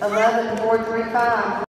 11, 435.